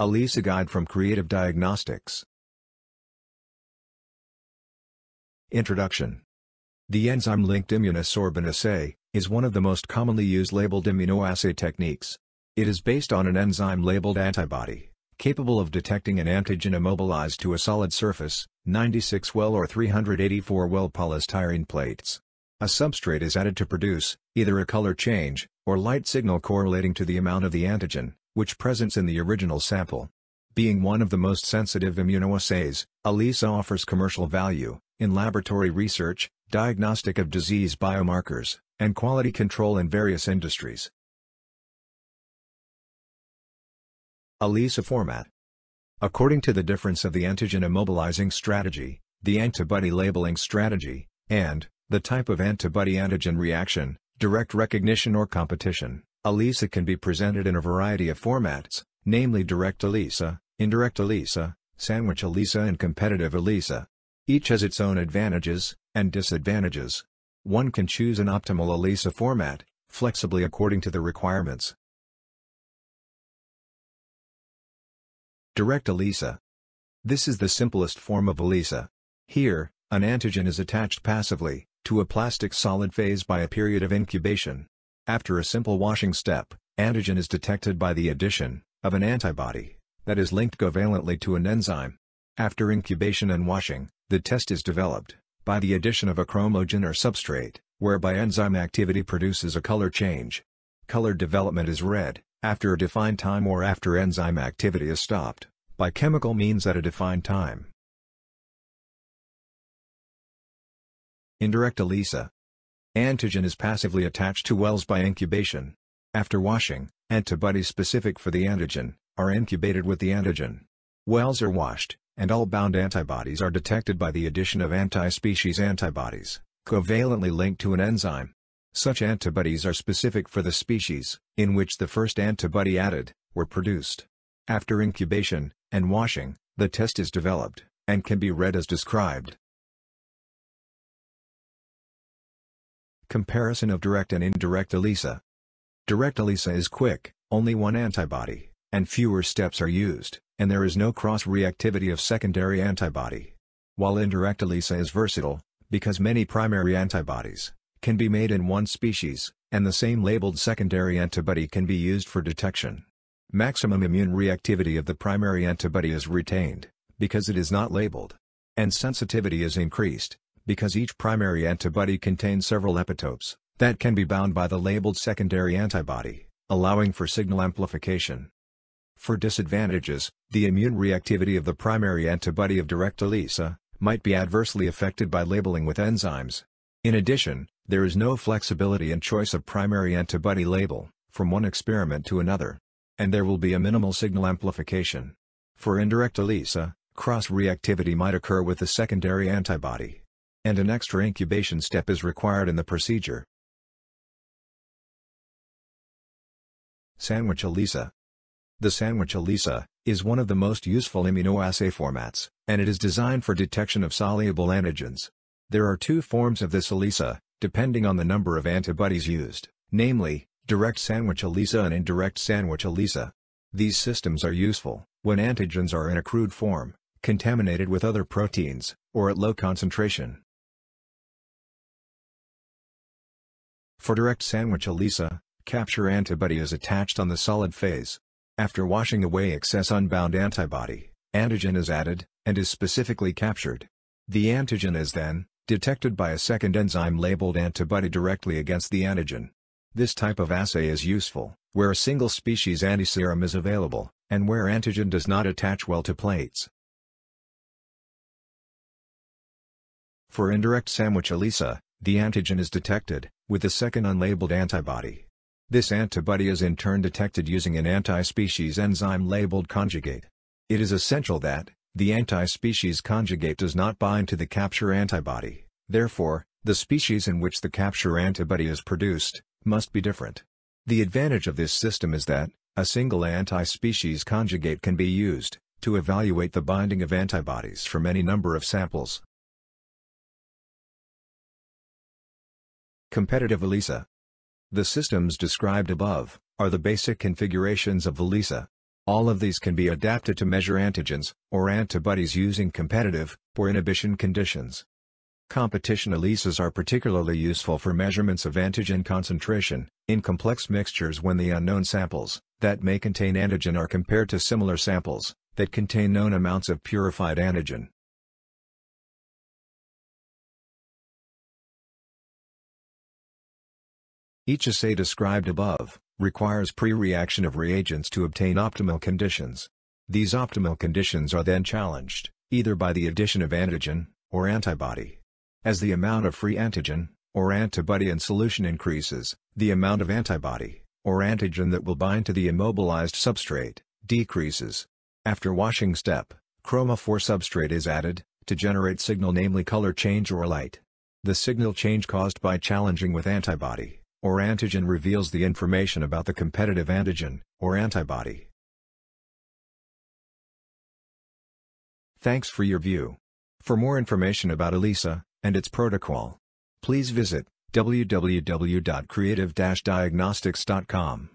ELISA Guide from Creative Diagnostics Introduction The enzyme-linked immunosorbent assay is one of the most commonly used labeled immunoassay techniques. It is based on an enzyme-labeled antibody, capable of detecting an antigen immobilized to a solid surface, 96 well or 384 well polystyrene plates. A substrate is added to produce, either a color change, or light signal correlating to the amount of the antigen, which presents in the original sample. Being one of the most sensitive immunoassays, ELISA offers commercial value, in laboratory research, diagnostic of disease biomarkers, and quality control in various industries. ELISA format According to the difference of the antigen immobilizing strategy, the antibody labeling strategy, and, the type of antibody-antigen reaction, direct recognition or competition, ELISA can be presented in a variety of formats, namely direct ELISA, indirect ELISA, sandwich ELISA and competitive ELISA. Each has its own advantages, and disadvantages. One can choose an optimal ELISA format, flexibly according to the requirements. Direct ELISA. This is the simplest form of ELISA. Here, an antigen is attached passively, to a plastic solid phase by a period of incubation. After a simple washing step, antigen is detected by the addition of an antibody that is linked covalently to an enzyme. After incubation and washing, the test is developed by the addition of a chromogen or substrate, whereby enzyme activity produces a color change. Color development is read, after a defined time or after enzyme activity is stopped, by chemical means at a defined time. Indirect ELISA Antigen is passively attached to wells by incubation. After washing, antibodies specific for the antigen, are incubated with the antigen. Wells are washed, and all bound antibodies are detected by the addition of anti-species antibodies, covalently linked to an enzyme. Such antibodies are specific for the species, in which the first antibody added, were produced. After incubation, and washing, the test is developed, and can be read as described. Comparison of direct and indirect ELISA. Direct ELISA is quick, only one antibody, and fewer steps are used, and there is no cross-reactivity of secondary antibody. While indirect ELISA is versatile, because many primary antibodies can be made in one species, and the same labeled secondary antibody can be used for detection. Maximum immune reactivity of the primary antibody is retained, because it is not labeled. And sensitivity is increased, because each primary antibody contains several epitopes that can be bound by the labeled secondary antibody, allowing for signal amplification. For disadvantages, the immune reactivity of the primary antibody of direct ELISA might be adversely affected by labeling with enzymes. In addition, there is no flexibility in choice of primary antibody label, from one experiment to another. And there will be a minimal signal amplification. For indirect ELISA, cross-reactivity might occur with the secondary antibody and an extra incubation step is required in the procedure. Sandwich ELISA The sandwich ELISA is one of the most useful immunoassay formats, and it is designed for detection of soluble antigens. There are two forms of this ELISA, depending on the number of antibodies used, namely, direct sandwich ELISA and indirect sandwich ELISA. These systems are useful when antigens are in a crude form, contaminated with other proteins, or at low concentration. For direct sandwich ELISA, capture antibody is attached on the solid phase. After washing away excess unbound antibody, antigen is added, and is specifically captured. The antigen is then, detected by a second enzyme-labeled antibody directly against the antigen. This type of assay is useful, where a single species antiserum is available, and where antigen does not attach well to plates. For indirect sandwich ELISA, the antigen is detected, with the second unlabeled antibody. This antibody is in turn detected using an anti-species enzyme labeled conjugate. It is essential that, the anti-species conjugate does not bind to the capture antibody, therefore, the species in which the capture antibody is produced, must be different. The advantage of this system is that, a single anti-species conjugate can be used, to evaluate the binding of antibodies from any number of samples. Competitive ELISA The systems described above, are the basic configurations of ELISA. All of these can be adapted to measure antigens, or antibodies using competitive, or inhibition conditions. Competition ELISAs are particularly useful for measurements of antigen concentration, in complex mixtures when the unknown samples, that may contain antigen are compared to similar samples, that contain known amounts of purified antigen. Each assay described above, requires pre-reaction of reagents to obtain optimal conditions. These optimal conditions are then challenged, either by the addition of antigen, or antibody. As the amount of free antigen, or antibody in solution increases, the amount of antibody, or antigen that will bind to the immobilized substrate, decreases. After washing step, chromophore substrate is added, to generate signal namely color change or light. The signal change caused by challenging with antibody, or antigen reveals the information about the competitive antigen, or antibody. Thanks for your view. For more information about ELISA, and its protocol, please visit www.creative-diagnostics.com.